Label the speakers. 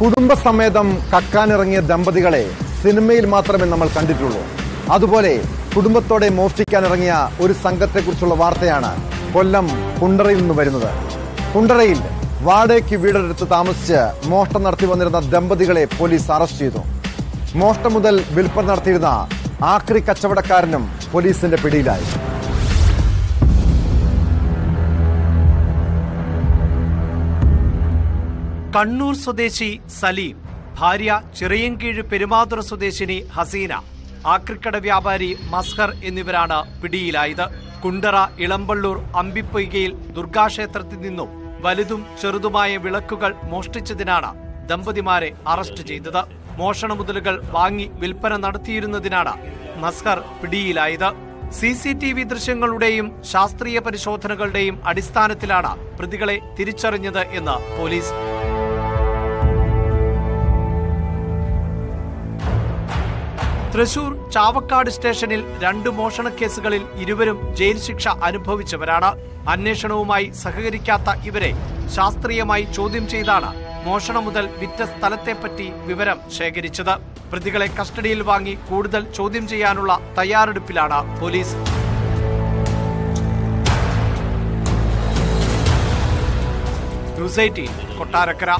Speaker 1: കുടുംബസമേതം കക്കാനിറങ്ങിയ ദമ്പതികളെ സിനിമയിൽ മാത്രമേ നമ്മൾ കണ്ടിട്ടുള്ളൂ. അതുപോലെ കുടുംബത്തോടെ മോഷ്ടിക്കാനിറങ്ങിയ ഒരു സംഘത്തെക്കുറിച്ചുള്ള വാർത്തയാണ് കൊല്ലം കുണ്ടറയിൽ നിന്ന് വരുന്നത്. കുണ്ടറയിൽ വാടകയ്ക്ക് വീടെടുത്ത് താമസിച്ച് മോഷ്ടം നടത്തി വന്നിരുന്ന ദമ്പതികളെ പോലീസ് അറസ്റ്റ് ചെയ്തു. മോഷ്ടം മുതൽ വിൽപ്പന നടത്തിയിരുന്ന ആക്രി കച്ചവടക്കാരനും പോലീസിന്റെ പിടിയിലായി.
Speaker 2: കണ്ണൂർ സ്വദേശി സലീം ഭാര്യ ചിറയൻകീഴ് പെരുമാതുറ സ്വദേശിനി ഹസീന ആക്രിക്കട വ്യാപാരി മസ്ഹർ എന്നിവരാണ് പിടിയിലായത്. കുണ്ടറ ഇളമ്പള്ളൂർ അമ്പിപ്പൊയ്കയിൽ ദുർഗാക്ഷേത്രത്തിൽ നിന്നും വലുതും ചെറുതുമായ വിളക്കുകൾ മോഷ്ടിച്ചതിനാണ് ദമ്പതിമാരെ അറസ്റ്റ് ചെയ്തത്. മോഷണ മുതലുകൾ വാങ്ങി വിൽപ്പന നടത്തിയിരുന്നതിനാണ് മസ്ഹർ പിടിയിലായത്. സി സി ടി വി ദൃശ്യങ്ങളുടെയും ശാസ്ത്രീയ പരിശോധനകളുടെയും അടിസ്ഥാനത്തിലാണ് പ്രതികളെ തിരിച്ചറിഞ്ഞത് എന്ന് പോലീസ്. തൃശൂർ ചാവക്കാട് സ്റ്റേഷനിൽ രണ്ട് മോഷണ കേസുകളിൽ ഇരുവരും ജയിൽ ശിക്ഷ അനുഭവിച്ചവരാണ്. അന്വേഷണവുമായി സഹകരിക്കാത്ത ഇവരെ ശാസ്ത്രീയമായി ചോദ്യം ചെയ്താണ് മോഷണം മുതൽ വിറ്റ സ്ഥലത്തെപ്പറ്റി വിവരം ശേഖരിച്ചത്. പ്രതികളെ കസ്റ്റഡിയിൽ വാങ്ങി കൂടുതൽ ചോദ്യം ചെയ്യാനുള്ള തയ്യാറെടുപ്പിലാണ് പോലീസ്. News eighteen Kottarakkara.